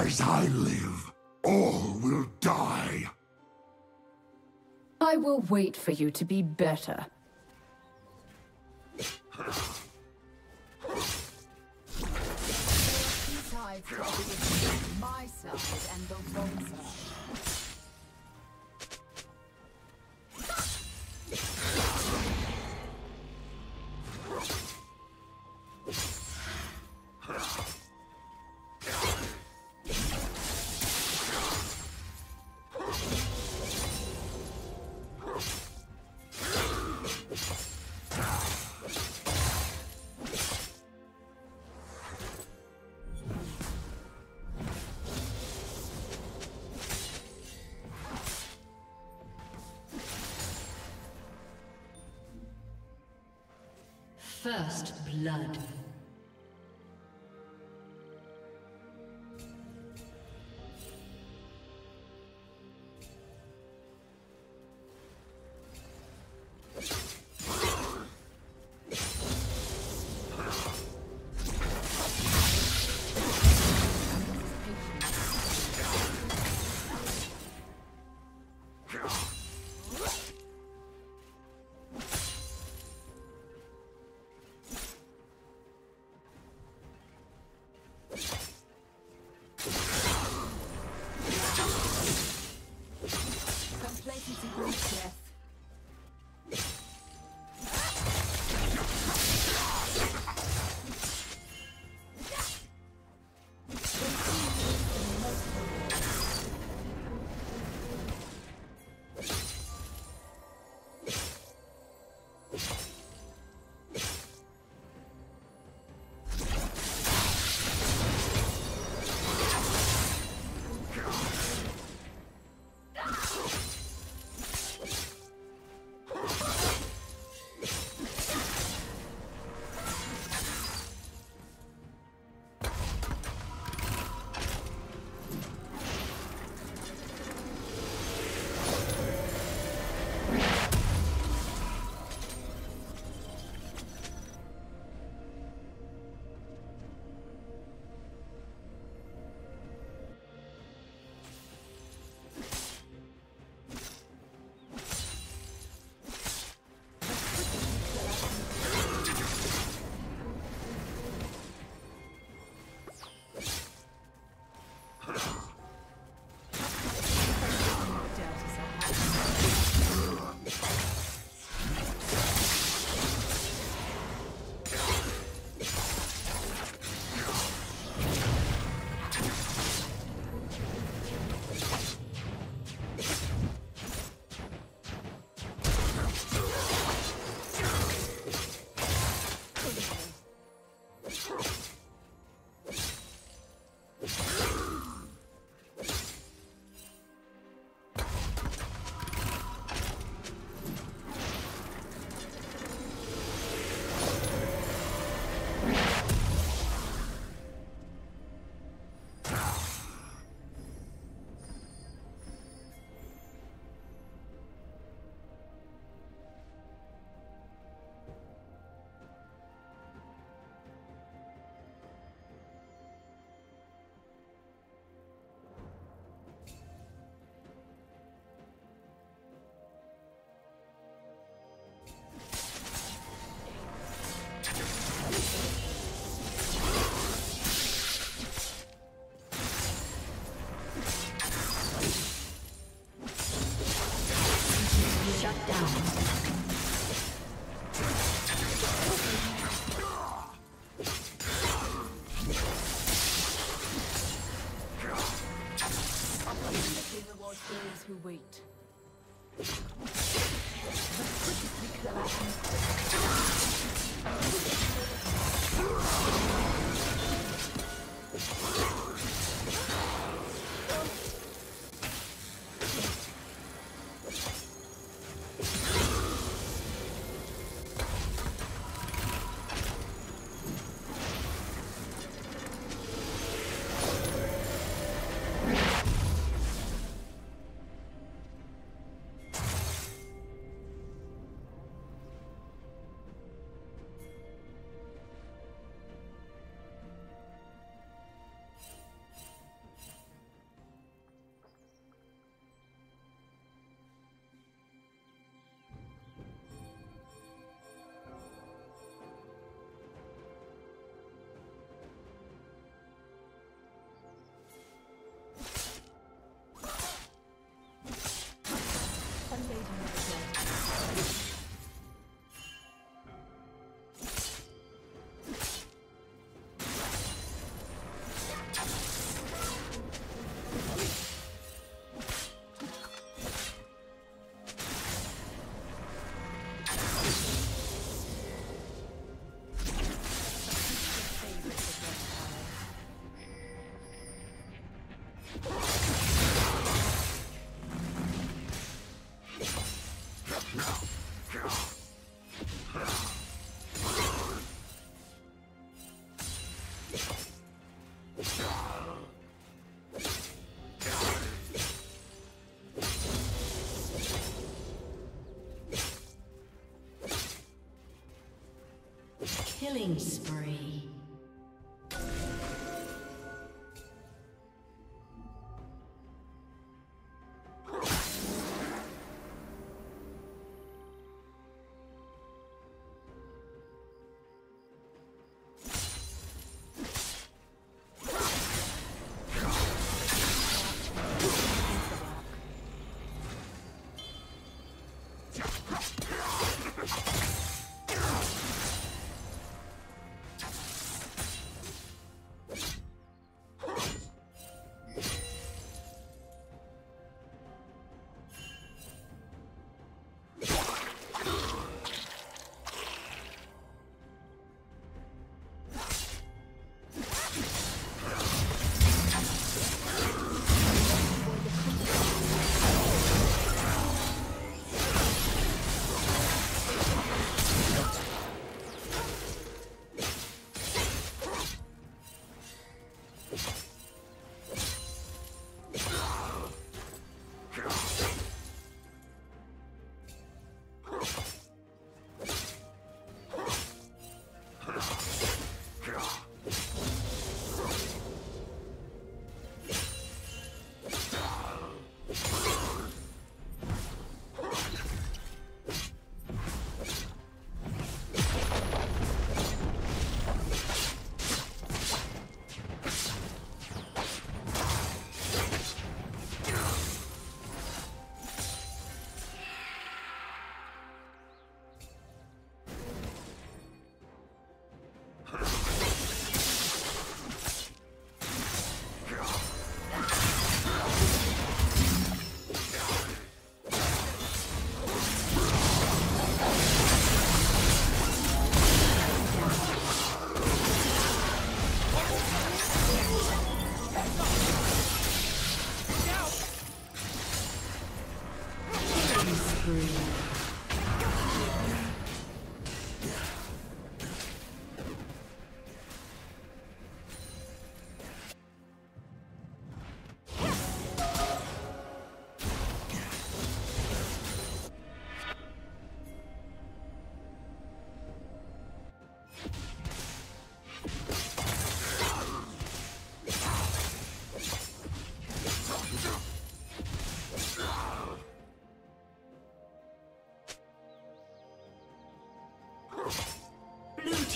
As I live, all will die. I will wait for you to be better. sides my side and the wrong side. Blood. Killing spree.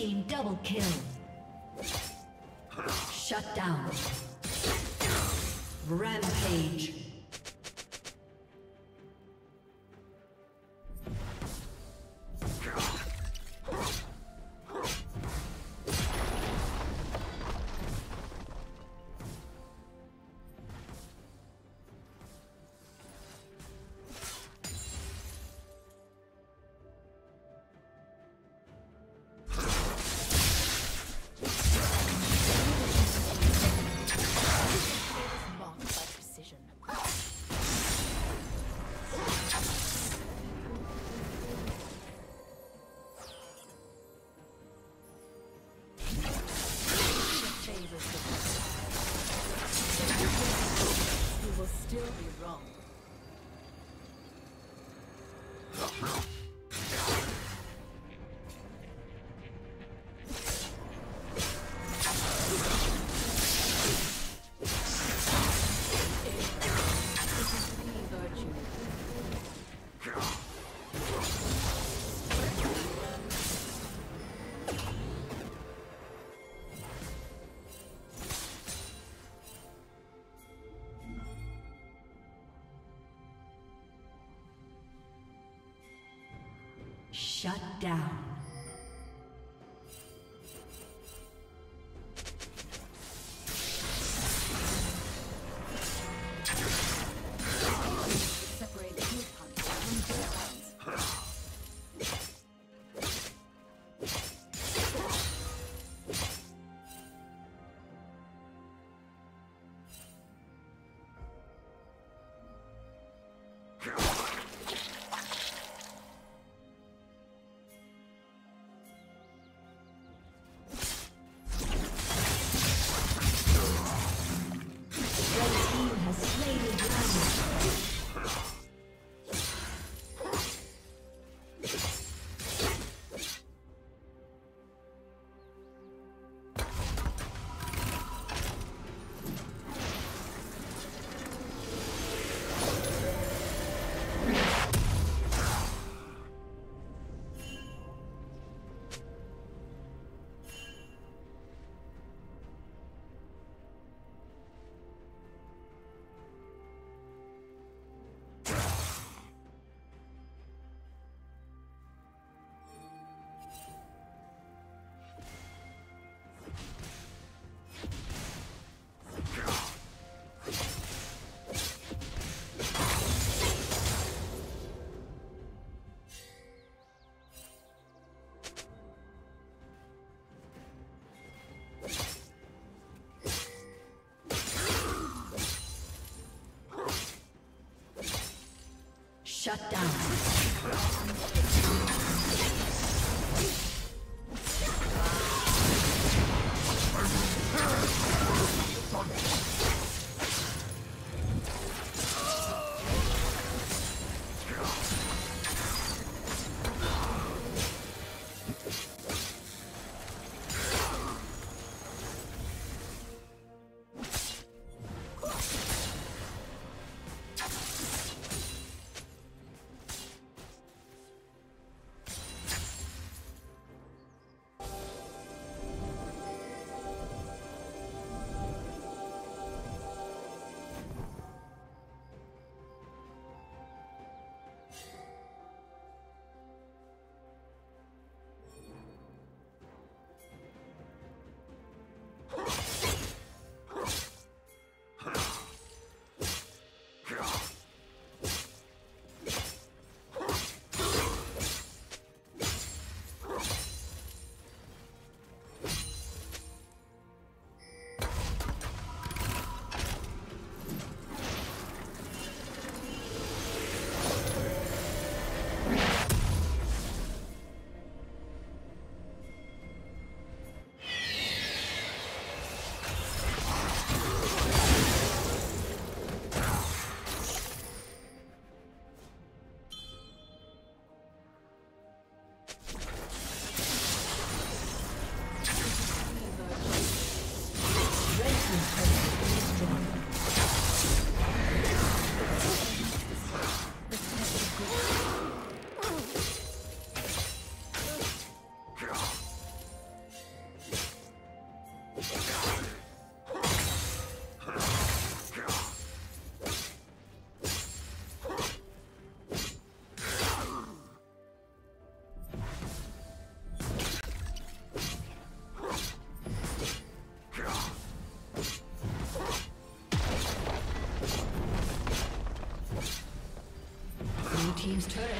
Team double kill. Shut down. Rampage. Shut down. Shut down. Team's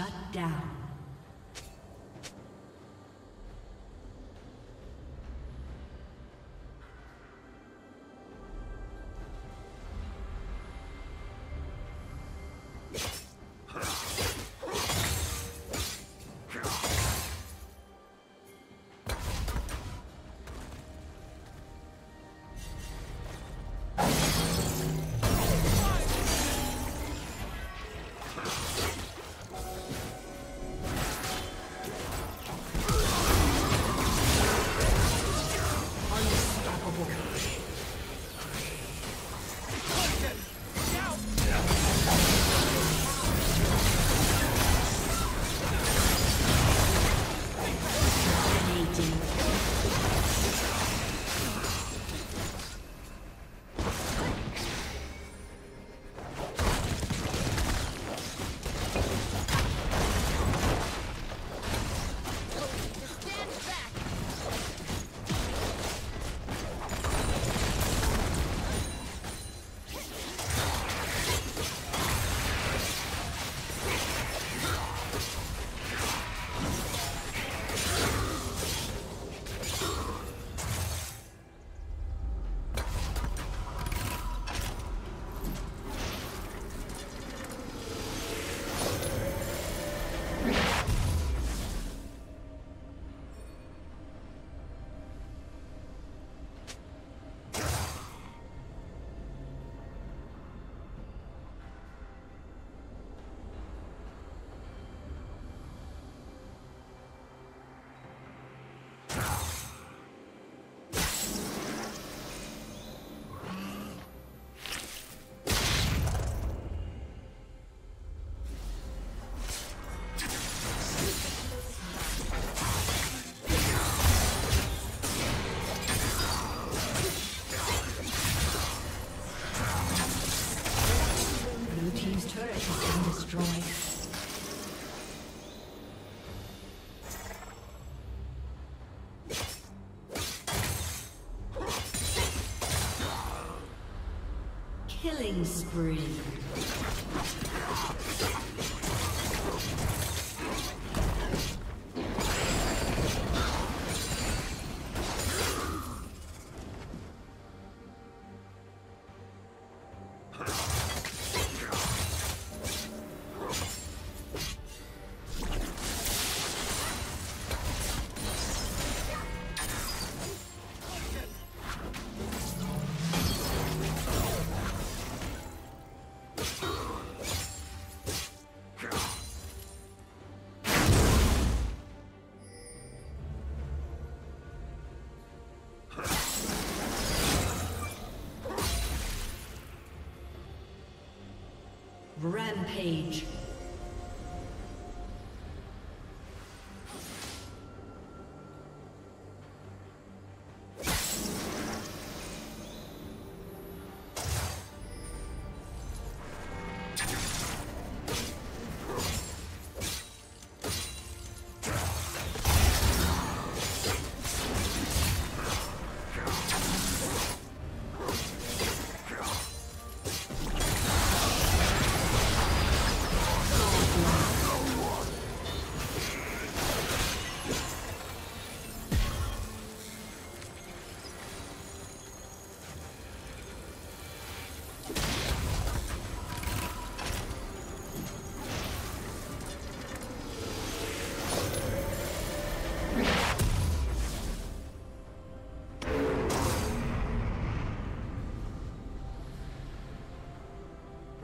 Shut down. Killing spree. Rampage.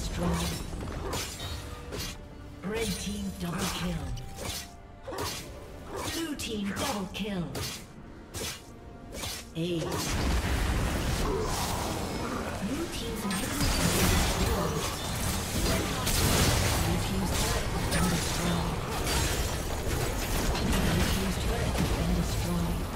destroyed. Red team double kill. Blue team double kill. Ace. Blue team's middle destroyed. Blue team's turret has been destroyed. Blue team's turret has been destroyed.